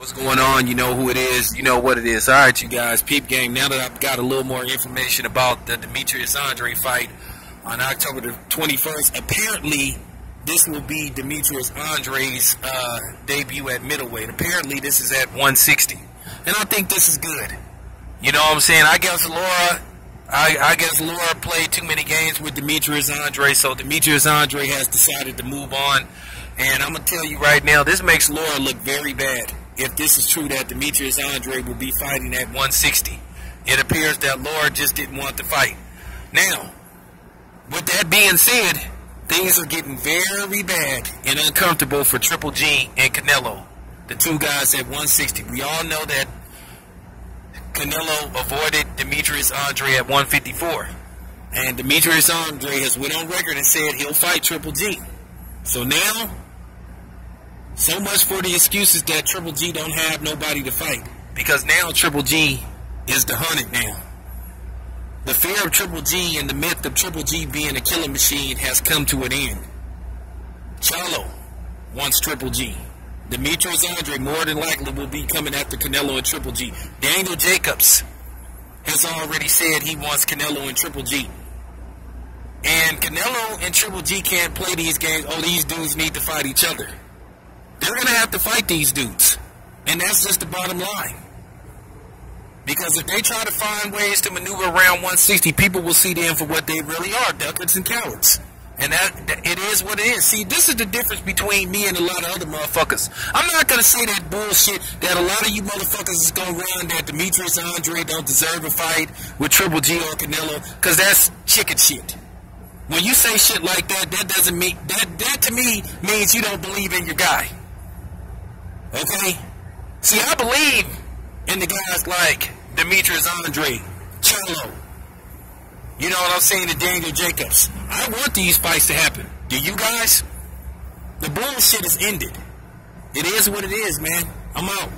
What's going on? You know who it is. You know what it is. All right, you guys, peep game. Now that I've got a little more information about the Demetrius Andrade fight on October the 21st, apparently this will be Demetrius Andrade's uh, debut at middleweight. Apparently this is at 160, and I think this is good. You know what I'm saying? I guess Lara... I, I guess Lara played too many games with Demetrius Andrade, so Demetrius Andrade has decided to move on. And I'm gonna tell you right now, this makes Lara look very bad if this is true that Demetrius Andrade will be fighting at 160. It appears that Lara just didn't want to fight. Now, with that being said, things are getting very bad and uncomfortable for Triple G and Canelo, the two guys at 160. We all know that Canelo avoided Demetrius Andrade at 154. And Demetrius Andre has went on record and said he'll fight Triple G. So now so much for the excuses that Triple G don't have nobody to fight. Because now Triple G is the hunted now. The fear of Triple G and the myth of Triple G being a killing machine has come to an end. Charlo wants Triple G. Demetrius Andrade more than likely will be coming after Canelo and Triple G. Daniel Jacobs has already said he wants Canelo and Triple G. And Canelo and Triple G can't play these games. Oh, these dudes need to fight each other. They're going to have to fight these dudes. And that's just the bottom line. Because if they try to find ways to maneuver around 160, people will see them for what they really are, duckards and cowards. And that, that, it is what it is. See, this is the difference between me and a lot of other motherfuckers. I'm not gonna say that bullshit that a lot of you motherfuckers is gonna run that Demetrius Andrade don't deserve a fight with Triple G or Canelo, cause that's chicken shit. When you say shit like that, that doesn't mean that that to me means you don't believe in your guy. Okay? See, I believe in the guys like Demetrius Andrade, Charlo. You know what I'm saying to Daniel Jacobs. I want these fights to happen. Do you guys? The bullshit is ended. It is what it is, man. I'm out.